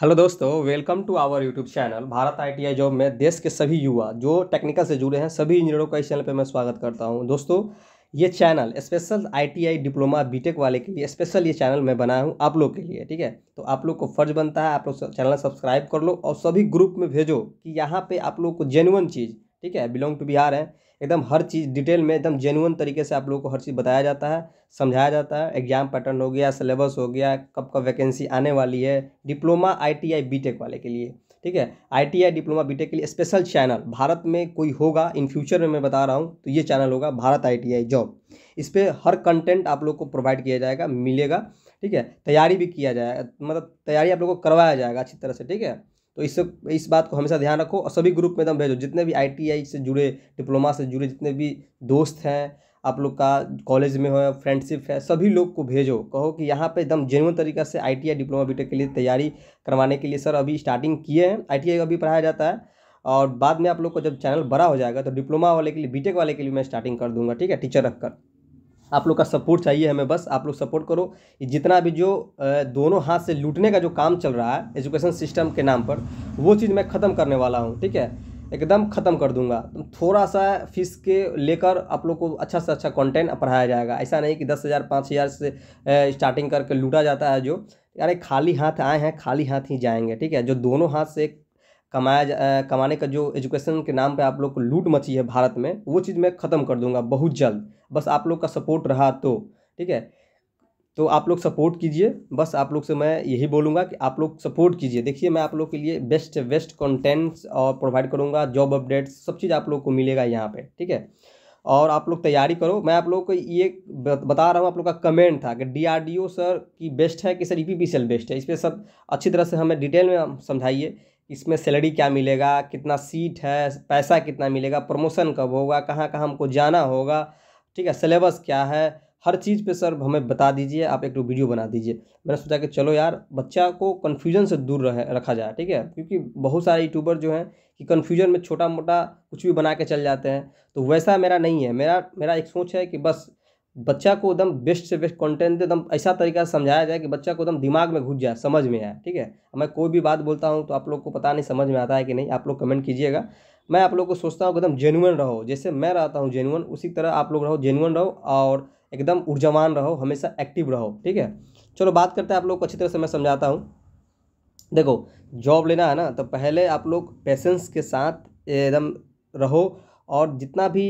Hello दोस्तों, welcome to our YouTube channel. Bharat ITI job में देश के सभी युवा जो टेक्निकल से जुड़े हैं, सभी इंजीनियरों का इस चैनल पर मैं स्वागत करता हूँ। दोस्तों, ये channel special ITI diploma BTech वाले के लिए, स्पेशल ये चैनल मैं बनाया हूँ आप लोग के लिए, ठीक है? तो आप लोग को फ़र्ज़ बनता है, आप लोग चैनल सब्सक्राइब कर लो और सभी ग्रुप में भेजो कि यहाँ पर आप लोग को जेनुअन चीज़ ठीक है बिलोंग टू बिहार है। एकदम हर चीज़ डिटेल में एकदम जेनुअन तरीके से आप लोगों को हर चीज़ बताया जाता है, समझाया जाता है। एग्ज़ाम पैटर्न हो गया सिलेबस हो गया, कब कब वैकेंसी आने वाली है। डिप्लोमा आईटीआई बीटेक वाले के लिए, ठीक है? आईटीआई डिप्लोमा बीटेक के लिए स्पेशल चैनल भारत में कोई होगा इन फ्यूचर में मैं बता रहा हूँ तो ये चैनल होगा भारत आईटीआई जॉब इस पर हर कंटेंट आप लोग को प्रोवाइड किया जाएगा, मिलेगा, ठीक है? तैयारी भी किया जाएगा मतलब तैयारी आप लोग को करवाया जाएगा अच्छी तरह से, ठीक है? तो इस इस बात को हमेशा ध्यान रखो और सभी ग्रुप में एकदम भेजो। जितने भी आईटीआई से जुड़े, डिप्लोमा से जुड़े, जितने भी दोस्त हैं, आप लोग का कॉलेज में हो, फ्रेंडशिप है, सभी लोग को भेजो। कहो कि यहाँ पे एकदम जेनुअन तरीका से आई आईटीआई डिप्लोमा बीटेक के लिए तैयारी करवाने के लिए सर अभी स्टार्टिंग किए हैं। आईटीआई अभी पढ़ाया जाता है और बाद में आप लोग को जब चैनल बड़ा हो जाएगा तो डिप्लोमा वाले के लिए बीटेक वाले के लिए मैं स्टार्टिंग कर दूँगा, ठीक है? टीचर रखकर। आप लोग का सपोर्ट चाहिए हमें, बस आप लोग सपोर्ट करो। जितना भी जो दोनों हाथ से लूटने का जो काम चल रहा है, एजुकेशन सिस्टम के नाम पर, वो चीज़ मैं ख़त्म करने वाला हूँ, ठीक है? एकदम ख़त्म कर दूँगा। तो थोड़ा सा फ़ीस के लेकर आप लोग को अच्छा से अच्छा कंटेंट पढ़ाया जाएगा। ऐसा नहीं कि दस हज़ार, पाँच हज़ार से स्टार्टिंग करके लूटा जाता है जो। अरे, खाली हाथ आए हैं, खाली हाथ ही जाएँगे, ठीक है? जो दोनों हाथ से कमाया कमाने का जो एजुकेशन के नाम पे आप लोग को लूट मची है भारत में वो चीज़ मैं ख़त्म कर दूँगा बहुत जल्द बस आप लोग का सपोर्ट रहा तो ठीक है तो आप लोग सपोर्ट कीजिए बस आप लोग से मैं यही बोलूँगा कि आप लोग सपोर्ट कीजिए देखिए मैं आप लोग के लिए बेस्ट बेस्ट कंटेंट्स और प्रोवाइड करूँगा जॉब अपडेट्स सब चीज़ आप लोग को मिलेगा यहाँ पे ठीक है और आप लोग तैयारी करो मैं आप लोग को ये बता रहा हूँ आप लोग का कमेंट था कि डीआरडीओ सर की बेस्ट है कि सर ई बेस्ट है इस पर सब अच्छी तरह से हमें डिटेल में समझाइए इसमें सैलरी क्या मिलेगा, कितना सीट है, पैसा कितना मिलेगा, प्रमोशन कब होगा, कहाँ कहाँ हमको जाना होगा, ठीक है, सिलेबस क्या है, हर चीज़ पे सर हमें बता दीजिए, आप एक वीडियो बना दीजिए। मैंने सोचा कि चलो यार, बच्चा को कन्फ्यूज़न से दूर रहे, रखा जाए, ठीक है, क्योंकि बहुत सारे यूट्यूबर जो हैं कि कन्फ्यूज़न में छोटा मोटा कुछ भी बना के चल जाते हैं तो वैसा मेरा नहीं है, मेरा मेरा एक सोच है कि बस बच्चा को एकदम बेस्ट से बेस्ट कंटेंट एकदम ऐसा तरीका से समझाया जाए कि बच्चा को एकदम दिमाग में घुस जाए, समझ में आए, ठीक है? मैं कोई भी बात बोलता हूँ तो आप लोग को पता नहीं, समझ में आता है कि नहीं, आप लोग कमेंट कीजिएगा। मैं आप लोग को सोचता हूँ एकदम जेनुअन रहो, जैसे मैं रहता हूँ जेनुअन उसी तरह आप लोग रहो जेनुअन रहो और एकदम ऊर्जावान रहो, हमेशा एक्टिव रहो, ठीक है? चलो बात करते हैं आप लोग को अच्छी तरह से मैं समझाता हूँ। देखो जॉब लेना है ना तो पहले आप लोग पेशेंस के साथ एकदम रहो और जितना भी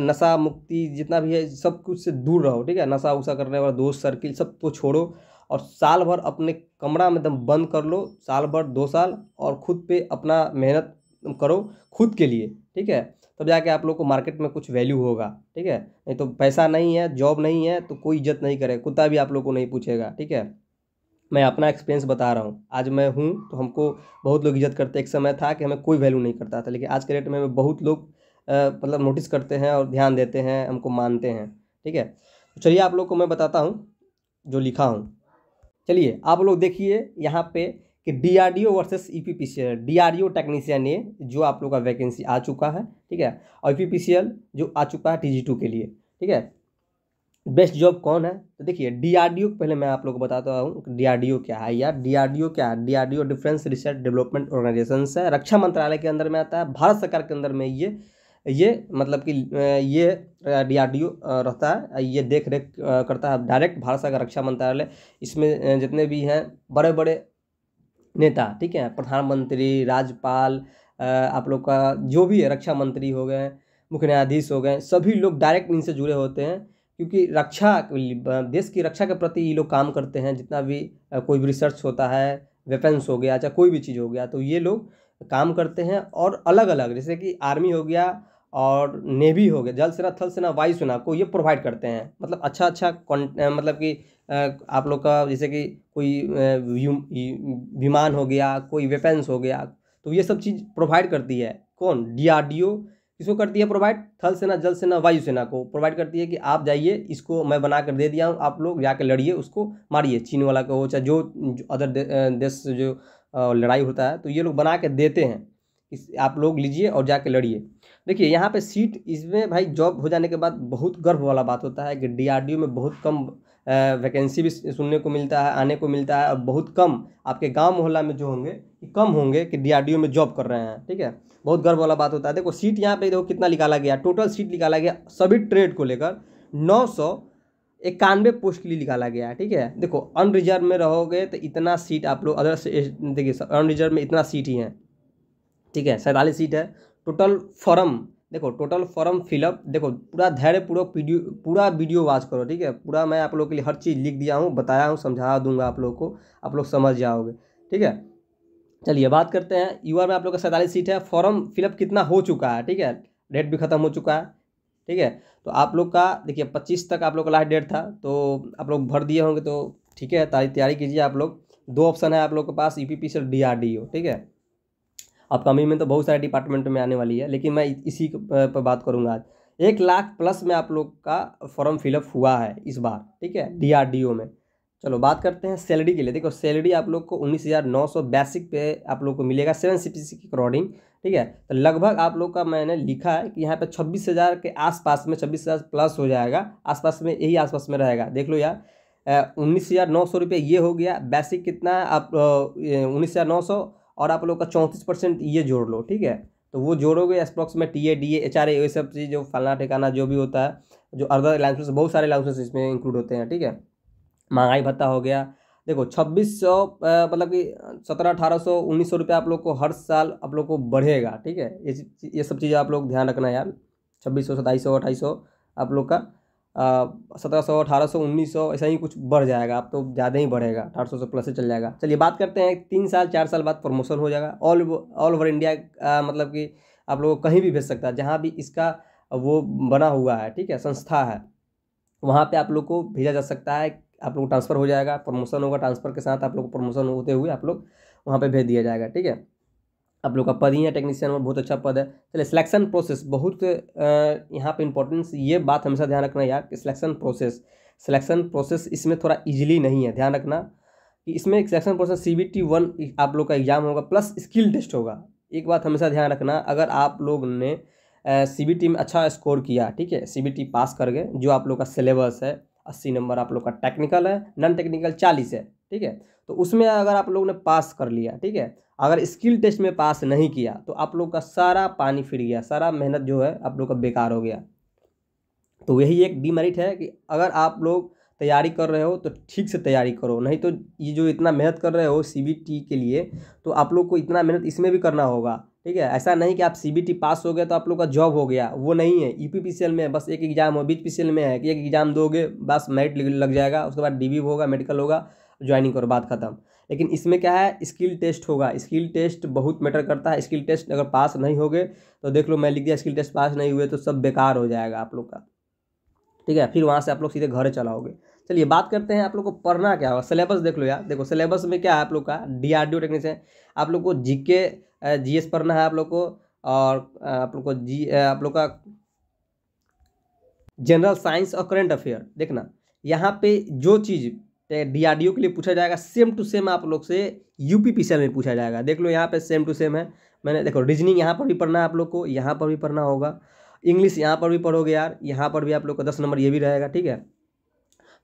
नशा मुक्ति जितना भी है, सब कुछ से दूर रहो, ठीक है? नशा उशा करने वाला दोस्त, सर्किल सबको छोड़ो और साल भर अपने कमरा में एकदम बंद कर लो, साल भर, दो साल और खुद पे अपना मेहनत करो खुद के लिए, ठीक है? तब जाके आप लोग को मार्केट में कुछ वैल्यू होगा, ठीक है? नहीं तो पैसा नहीं है, जॉब नहीं है तो कोई इज़्ज़त नहीं करे कुत्ता भी आप लोग को नहीं पूछेगा, ठीक है? मैं अपना एक्सपीरियंस बता रहा हूँ। आज मैं हूँ तो हमको बहुत लोग इज़्ज़त करते, एक समय था कि हमें कोई वैल्यू नहीं करता था, लेकिन आज के डेट में बहुत लोग मतलब नोटिस करते हैं और ध्यान देते हैं, हमको मानते हैं, ठीक है? तो चलिए आप लोग को मैं बताता हूँ, जो लिखा हूँ। चलिए, आप लोग देखिए यहाँ पे कि D R D O versus E P P C L D R D O technician ये जो आप लोग का वैकेंसी आ चुका है, ठीक है? और E P P C L जो आ चुका है टी जी टू के लिए, ठीक है? बेस्ट जॉब कौन है? तो देखिए डी आर डी ओ पहले मैं आप लोग को बताता हूँ डी आर डी ओ क्या है यार। डी आर डी ओ क्या है? D R D O defence research development organisation है। रक्षा मंत्रालय के अंदर में आता है, भारत सरकार के अंदर में ये ये मतलब कि ये डी आर डी ओ रहता है। ये देख रेख करता है। डायरेक्ट भारत सरकार रक्षा मंत्रालय, इसमें जितने भी हैं बड़े बड़े नेता, ठीक है, प्रधानमंत्री, राज्यपाल आप लोग का जो भी है, रक्षा मंत्री हो गए, मुख्य न्यायाधीश हो गए, सभी लोग डायरेक्ट इनसे जुड़े होते हैं। क्योंकि रक्षा देश की रक्षा के प्रति ये लोग काम करते हैं। जितना भी कोई भी रिसर्च होता है, वेपन्स हो गया, चाहे कोई भी चीज़ हो गया तो ये लोग काम करते हैं और अलग अलग जैसे कि आर्मी हो गया और नेवी हो गया जल सेना थल सेना वायु सेना को ये प्रोवाइड करते हैं। मतलब अच्छा अच्छा मतलब कि आप लोग का जैसे कि कोई विमान हो गया, कोई वेपन्स हो गया तो ये सब चीज़ प्रोवाइड करती है। कौन? डीआरडीओ किसको करती है प्रोवाइड थल सेना जल सेना वायु सेना को प्रोवाइड करती है कि आप जाइए, इसको मैं बना कर दे दिया हूँ, आप लोग जाके लड़िए, उसको मारिए। चीन वाला को हो चाहे जो अदर देश से जो लड़ाई होता है तो ये लोग बना के देते हैं। इस, आप लोग लीजिए और जाके लड़िए। देखिए, यहाँ पे सीट इसमें भाई जॉब हो जाने के बाद बहुत गर्व वाला बात होता है कि डीआरडीओ में बहुत कम वैकेंसी भी सुनने को मिलता है, आने को मिलता है और बहुत कम आपके गाँव मोहल्ला में जो होंगे कम होंगे कि डीआरडीओ में जॉब कर रहे हैं, ठीक है? बहुत गर्व वाला बात होता है। देखो, सीट यहाँ पे देखो कितना निकाला गया टोटल सीट निकाला गया सभी ट्रेड को लेकर नौ सौ इक्यानवे पोस्ट के लिए निकाला गया है ठीक है? देखो अनरिजर्व में रहोगे तो इतना सीट आप लोग, अदर देखिए अनरिजर्व में इतना सीट ही है, ठीक है? सैंतालीस सीट है टोटल फॉर्म देखो टोटल फॉर्म फिलअप देखो, पूरा धैर्य पूर्वक वीडियो, पूरा वीडियो वॉच करो, ठीक है? पूरा मैं आप लोग के लिए हर चीज़ लिख दिया हूँ, बताया हूँ, समझा दूँगा आप लोग को, आप लोग समझ जाओगे, ठीक है? चलिए, बात करते हैं यूआर में आप लोग का सैंतालीस सीट है फॉर्म फिलअप कितना हो चुका है, ठीक है? डेट भी ख़त्म हो चुका है, ठीक है? तो आप लोग का, देखिए, पच्चीस तक आप लोग का लास्ट डेट था तो आप लोग भर दिए होंगे तो ठीक है तैयारी कीजिए आप लोग, दो ऑप्शन है आप लोग के पास ई पी पी से डी आर डी ओ ठीक है? अपकमिंग में तो बहुत सारे डिपार्टमेंट में आने वाली है, लेकिन मैं इसी पर बात करूँगा आज। एक लाख प्लस में आप लोग का फॉर्म फिलअप हुआ है इस बार, ठीक है? डी आर डी ओ में। चलो बात करते हैं सैलरी के लिए। देखो सैलरी आप लोग को उन्नीस हज़ार नौ सौ बेसिक पे आप लोग को मिलेगा सेवन सी पी सी के अकॉर्डिंग ठीक है? तो लगभग आप लोग का मैंने लिखा है कि यहाँ पे छब्बीस हज़ार के आसपास में, छब्बीस हज़ार प्लस हो जाएगा, आसपास में, यही आसपास में रहेगा। देख लो यार उन्नीस हज़ार नौ सौ रुपये ये हो गया बेसिक कितना आप उन्नीस हज़ार नौ सौ और आप लोग का चौंतीस परसेंट ये जोड़ लो, ठीक है? तो वो जोड़ोगे अप्रॉक्स में T A D H R A ये सब चीज़, जो फलाना ठिकाना जो भी होता है, जो अदर अलाउंसेस बहुत सारे अलाउंसेस इसमें इंक्लूड होते हैं, ठीक है? महँगाई भत्ता हो गया। देखो, छब्बीस सौ मतलब कि सत्रह, अठारह सौ, उन्नीस सौ रुपये आप लोग को हर साल आप लोग को बढ़ेगा, ठीक है? ये ये सब चीज़ें आप लोग ध्यान रखना यार। छब्बीस सौ सताईस सौ, अट्ठाईस सौ आप लोग का सत्रह सौ, अठारह सौ, उन्नीस सौ, ऐसा ही कुछ बढ़ जाएगा। आप तो ज़्यादा ही बढ़ेगा। अठारह सौ से प्लस से चल जाएगा। चलिए बात करते हैं। तीन साल, चार साल बाद प्रमोशन हो जाएगा। ऑल ऑल ओवर इंडिया मतलब कि आप लोग कहीं भी भेज सकता है। जहाँ भी इसका वो बना हुआ है, ठीक है, संस्था है, वहाँ पे आप लोग को भेजा जा सकता है। आप लोग ट्रांसफ़र हो जाएगा। प्रमोशन होगा, ट्रांसफ़र के साथ आप लोग को प्रमोशन होते हुए आप लोग वहाँ पे भेज दिया जाएगा, ठीक है? आप लोग का पद ही है टेक्नीशियन और बहुत अच्छा पद है। चलिए सिलेक्शन प्रोसेस बहुत यहाँ पे इंपॉर्टेंस ये बात हमेशा ध्यान रखना यार कि सिलेक्शन प्रोसेस सिलेक्शन प्रोसेस इसमें थोड़ा इजीली नहीं है। ध्यान रखना कि इसमें selection process C B T one आप लोग का एग्ज़ाम होगा प्लस स्किल टेस्ट होगा। एक बात हमेशा ध्यान रखना, अगर आप लोग ने सी बी टी में अच्छा स्कोर किया, ठीक है सी बी टी पास कर गए, जो आप लोग का सिलेबस है, अस्सी नंबर आप लोग का टेक्निकल है नॉन टेक्निकल चालीस है, ठीक है तो उसमें अगर आप लोग ने पास कर लिया, ठीक है, अगर स्किल टेस्ट में पास नहीं किया तो आप लोग का सारा पानी फिर गया, सारा मेहनत जो है आप लोग का बेकार हो गया। तो यही एक डीमेरिट है कि अगर आप लोग तैयारी कर रहे हो तो ठीक से तैयारी करो, नहीं तो ये जो इतना मेहनत कर रहे हो सीबीटी के लिए तो आप लोग को इतना मेहनत इसमें भी करना होगा, ठीक है। ऐसा नहीं कि आप सीबीटी पास हो गए तो आप लोग का जॉब हो गया, वो नहीं है। यू पी में बस एक एग्ज़ाम हो बीच पी में है कि एक एग्ज़ाम दोगे, बस मेरिट लग जाएगा, उसके बाद डी होगा, मेडिकल होगा ज्वाइनिंग करो बात खत्म। लेकिन इसमें क्या है, स्किल टेस्ट होगा। स्किल टेस्ट बहुत मैटर करता है। स्किल टेस्ट अगर पास नहीं होगे तो देख लो, मैं लिख दिया, स्किल टेस्ट पास नहीं हुए तो सब बेकार हो जाएगा आप लोग का। ठीक है, फिर वहाँ से आप लोग सीधे घर चलाओगे। चलिए, बात करते हैं आप लोग को पढ़ना क्या होगा। सिलेबस देख लो यार। देखो, सिलेबस में क्या है आप लोग का? डी आर डी आप लोग को जी के जी एस पढ़ना है आप लोग को, और आप लोग को जी आप लोग का जनरल साइंस और करेंट अफेयर देखना, यहाँ पे जो चीज़ डी ओ के लिए पूछा जाएगा सेम टू सेम आप लोग से यू पी पी में पूछा जाएगा। देख लो यहाँ पे सेम टू सेम है। मैंने देखो रीजनिंग यहाँ पर भी पढ़ना है आप लोग को, यहाँ पर भी पढ़ना होगा। इंग्लिश यहाँ पर भी पढ़ोगे यार, यहाँ पर भी आप लोग को दस नंबर ये भी रहेगा, ठीक है?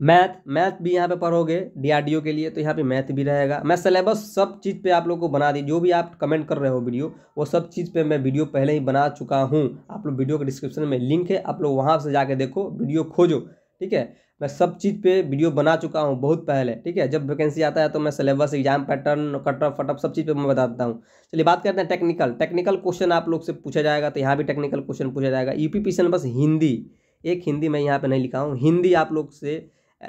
मैथ मैथ भी यहाँ पे पढ़ोगे डीआरडीओ के लिए तो यहाँ पे मैथ भी रहेगा। मैं सिलेबस सब चीज़ पे आप लोग को बना दी, जो भी आप कमेंट कर रहे हो वीडियो वो सब चीज़ पे मैं वीडियो पहले ही बना चुका हूँ। आप लोग वीडियो के डिस्क्रिप्शन में लिंक है, आप लोग वहाँ से जाके देखो वीडियो खोजो, ठीक है? मैं सब चीज़ पे वीडियो बना चुका हूँ, बहुत पहले, ठीक है? जब वैकेंसी आता है तो मैं सिलेबस एग्ज़ाम पैटर्न कटअप फटअप सब चीज़ पे मैं बता देता हूँ। चलिए बात करते हैं टेक्निकल टेक्निकल क्वेश्चन आप लोग से पूछा जाएगा तो यहाँ भी टेक्निकल क्वेश्चन पूछा जाएगा। यूपी पी बस हिंदी, एक हिंदी मैं यहाँ पर नहीं लिखा हूँ, हिंदी आप लोग से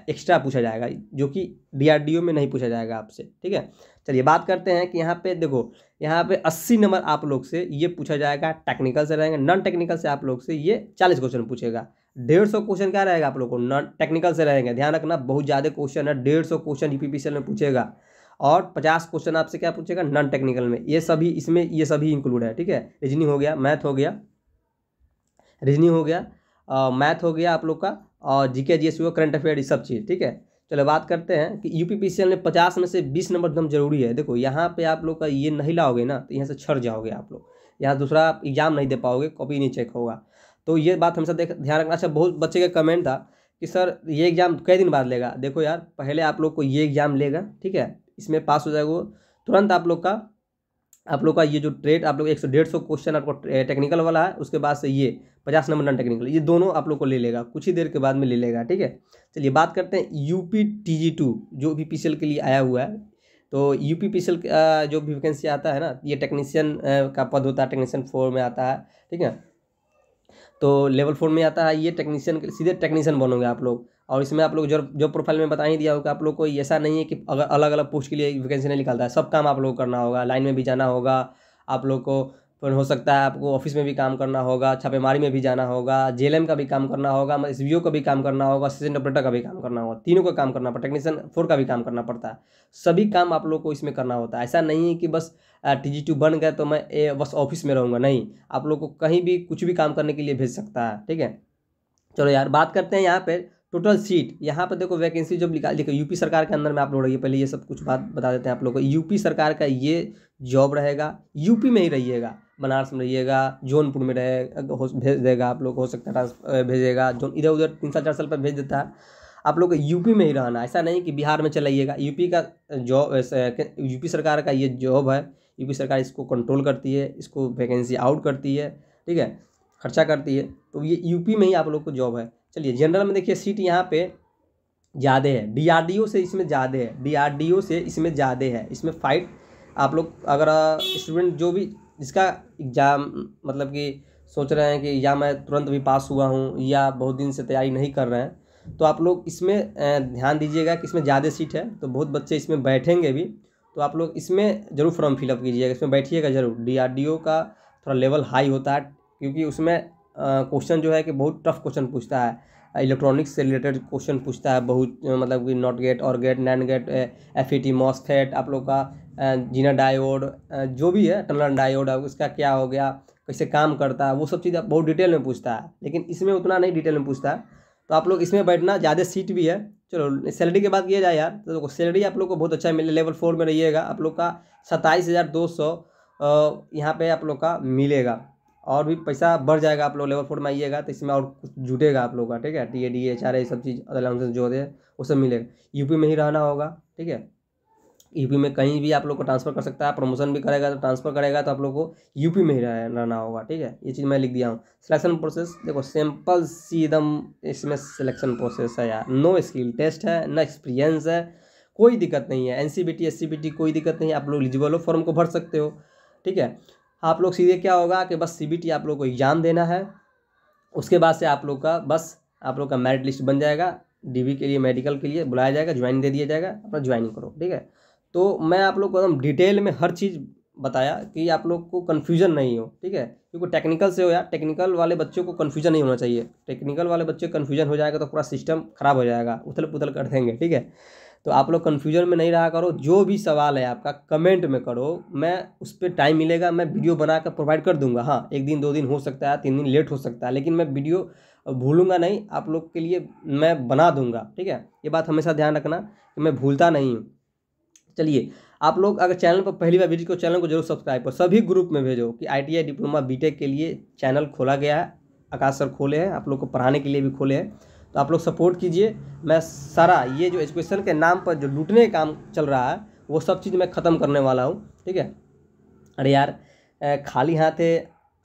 एक्स्ट्रा पूछा जाएगा, जो कि डीआरडीओ में नहीं पूछा जाएगा आपसे, ठीक है? चलिए बात करते हैं कि यहाँ पे देखो, यहाँ पे अस्सी नंबर आप लोग से ये पूछा जाएगा टेक्निकल से रहेंगे नॉन टेक्निकल से आप लोग से ये चालीस क्वेश्चन पूछेगा। डेढ़ सौ क्वेश्चन क्या रहेगा आप लोग को? नॉन टेक्निकल से रहेंगे। ध्यान रखना, बहुत ज़्यादा क्वेश्चन है, डेढ़ सौ क्वेश्चन ई में पूछेगा। और पचास क्वेश्चन आपसे क्या पूछेगा? नॉन टेक्निकल में। ये सभी, इसमें ये सभी इंक्लूड है, ठीक है? रीजनिंग हो गया मैथ हो गया। रीजनिंग हो गया मैथ हो गया आप लोग का, और जी के जी एस करंट अफेयर ये सब चीज़, ठीक है? चलो बात करते हैं कि U P P C L में पचास में से बीस नंबर एकदम ज़रूरी है। देखो, यहाँ पे आप लोग का ये नहीं लाओगे ना तो यहाँ से छड़ जाओगे आप लोग। यहाँ दूसरा एग्ज़ाम नहीं दे पाओगे कॉपी नहीं चेक होगा। तो ये बात हमेशा देख, ध्यान रखना अच्छा बहुत बच्चे का कमेंट था कि, सर, ये एग्ज़ाम कई दिन बाद लेगा? देखो यार, पहले आप लोग को ये एग्ज़ाम लेगा, ठीक है? इसमें पास हो जाएगा तुरंत आप लोग का, आप लोग का ये जो ट्रेड आप लोग एक सौ, डेढ़ सौ क्वेश्चन आपको टेक्निकल वाला है, उसके बाद से ये पचास नंबर नॉन टेक्निकल ये दोनों आप लोग को ले लेगा, कुछ ही देर के बाद में ले लेगा, ठीक है? चलिए बात करते हैं U P T G two जो भी पी के लिए आया हुआ है। तो यू पी पी जो भी वैकेंसी आता है ना, ये टेक्नीशियन का पद होता है टेक्नीशियन फोर में आता है, ठीक है? तो लेवल फोर में आता है, ये टेक्नीशियन सीधे टेक्नीशियन बनोगे आप लोग। और इसमें आप लोग जो जो प्रोफ़ाइल में बता ही दिया होगा, आप लोग को ऐसा नहीं है कि अगर अलग अलग पोस्ट के लिए वैकेंसी नहीं निकालता है। सब काम आप लोग करना होगा लाइन में भी जाना होगा, आप लोग को फिर हो सकता है आपको ऑफ़िस में भी काम करना होगा छापेमारी में भी जाना होगा जेएलएम का भी काम करना होगा एस का भी काम करना होगा असिस्टेंट ऑपरेटर का भी काम करना होगा तीनों का काम करना पड़ता टेक्नीशियन फोर का भी काम करना पड़ता है। सभी काम आप लोग को इसमें करना होता है। ऐसा नहीं है कि बस टी जी बन गए तो मैं ए, बस ऑफ़िस में रहूँगा नहीं। आप लोग को कहीं भी कुछ भी काम करने के लिए भेज सकता है ठीक है? चलो यार बात करते हैं यहाँ पर टोटल सीट यहाँ पर देखो वैकेंसी जब निकाल देखो यूपी सरकार के अंदर में आप लोग रहिए पहले ये सब कुछ बात बता देते हैं आप लोग को। यूपी सरकार का ये जॉब रहेगा यूपी में ही रहिएगा। बनारस में रहिएगा, जौनपुर में रहे भेज देगा, आप लोग हो सकता है ट्रांसफ़र भेजेगा जो इधर उधर तीन साल, चार साल पर भेज देता है। आप लोग यूपी में ही रहना, ऐसा नहीं कि बिहार में चलाइएगा। यूपी का जॉब यूपी सरकार का ये जॉब है, यूपी सरकार इसको कंट्रोल करती है, इसको वैकेंसी आउट करती है, ठीक है? खर्चा करती है तो ये यूपी में ही आप लोग को जॉब है। चलिए जनरल में देखिए, सीट यहाँ पे ज़्यादा है। डीआरडीओ से इसमें ज़्यादा है। डीआरडीओ से इसमें ज़्यादा है। इसमें फाइट आप लोग, अगर स्टूडेंट जो भी जिसका एग्ज़ाम मतलब कि सोच रहे हैं कि या मैं तुरंत भी पास हुआ हूँ या बहुत दिन से तैयारी नहीं कर रहे हैं। तो आप लोग इसमें ध्यान दीजिएगा कि इसमें ज़्यादा सीट है तो बहुत बच्चे इसमें बैठेंगे भी। तो आप लोग इसमें ज़रूर फॉर्म फिलअप कीजिएगा, इसमें बैठिएगा ज़रूर। डीआरडीओ का थोड़ा लेवल हाई होता है, क्योंकि उसमें क्वेश्चन जो है कि बहुत टफ क्वेश्चन पूछता है। इलेक्ट्रॉनिक्स से रिलेटेड क्वेश्चन पूछता है, बहुत मतलब कि नॉट गेट, और gate, nand gate F E T MOSFET आप लोग का जीना डायोड जो भी है टनल डायोड उसका क्या हो गया, कैसे काम करता है, वो सब चीज़ बहुत डिटेल में पूछता है, लेकिन इसमें उतना नहीं डिटेल में पूछता है। तो आप लोग इसमें बैठना, ज़्यादा सीट भी है। चलो सैलरी की बात किया जाए यार तो सैलरी आप लोग को बहुत अच्छा मिले लेवल फोर में रहिएगा, आप लोग का सत्ताईस हज़ार दो सौ यहाँ पर आप लोग का मिलेगा। और भी पैसा बढ़ जाएगा आप लोग लेवल फोर में आइएगा तो इसमें और कुछ जुटेगा आप लोग का, ठीक है? T A D H R A सब चीज़ अलाउंसेंस जो होते हैं, वो सब मिलेगा। यूपी में ही रहना होगा, ठीक है? यूपी में कहीं भी आप लोग को ट्रांसफ़र कर सकता है, प्रमोशन भी करेगा तो ट्रांसफ़र करेगा तो आप लोग को यूपी में ही रहना होगा, ठीक है? ये चीज़ मैं लिख दिया हूँ। सिलेक्शन प्रोसेस देखो सिंपल सी एकदम इसमें सिलेक्शन प्रोसेस है यार। नो स्किल टेस्ट है, न एक्सपीरियंस है, कोई दिक्कत नहीं है। N C B T S C B T कोई दिक्कत नहीं है, आप लोग एलिजिबल हो फॉर्म को भर सकते हो, ठीक है? आप लोग सीधे क्या होगा कि बस सी बी टी आप लोग को एग्ज़ाम देना है, उसके बाद से आप लोग का बस आप लोग का मेरिट लिस्ट बन जाएगा डी के लिए मेडिकल के लिए बुलाया जाएगा ज्वाइन दे दिया जाएगा, अपना ज्वाइनिंग करो, ठीक है? तो मैं आप लोग को एकदम डिटेल में हर चीज़ बताया कि आप लोग को कन्फ्यूज़न नहीं हो, ठीक है? क्योंकि टेक्निकल से हो या टेक्निकल वाले बच्चों को कन्फ्यूज़न नहीं होना चाहिए। टेक्निकल वाले बच्चे कन्फ्यूज़न हो जाएगा तो पूरा सिस्टम ख़राब हो जाएगा उथल पुथल कर देंगे, ठीक है? तो आप लोग कन्फ्यूज़न में नहीं रहा करो, जो भी सवाल है आपका कमेंट में करो। मैं उस पर टाइम मिलेगा, मैं वीडियो बना कर प्रोवाइड कर दूँगा। हाँ एक दिन, दो दिन हो सकता है, तीन दिन लेट हो सकता है, लेकिन मैं वीडियो भूलूँगा नहीं, आप लोग के लिए मैं बना दूँगा, ठीक है? ये बात हमेशा ध्यान रखना कि मैं भूलता नहीं हूँ। चलिए, आप लोग अगर चैनल पर पहली बार विज़िट को चैनल को ज़रूर सब्सक्राइब करो। सभी ग्रुप में भेजो कि आईटीआई डिप्लोमा बीटेक के लिए चैनल खोला गया है, आकाश सर खोले हैं, आप लोग को पढ़ाने के लिए भी खोले हैं। तो आप लोग सपोर्ट कीजिए। मैं सारा ये जो एजुकेशन के नाम पर जो लूटने का काम चल रहा है, वो सब चीज़ मैं ख़त्म करने वाला हूँ, ठीक है? अरे यार खाली हाथ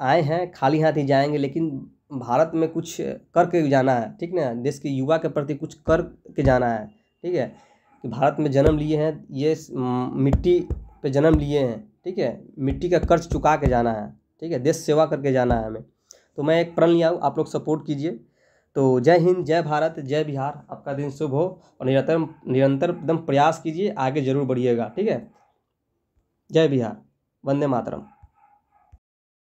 आए हैं, खाली हाथ ही जाएँगे, लेकिन भारत में कुछ करके जाना है, ठीक ना? देश के युवा के प्रति कुछ कर के जाना है, ठीक है? कि भारत में जन्म लिए हैं, ये मिट्टी पे जन्म लिए हैं, ठीक है? मिट्टी का कर्ज चुका के जाना है, ठीक है? देश सेवा करके जाना है हमें। तो मैं एक प्रण लिया आप लोग सपोर्ट कीजिए। तो जय हिंद, जय भारत, जय बिहार, आपका दिन शुभ हो और निरंतर निरंतर एकदम प्रयास कीजिए, आगे ज़रूर बढ़िएगा, ठीक है? जय बिहार, वंदे मातरम।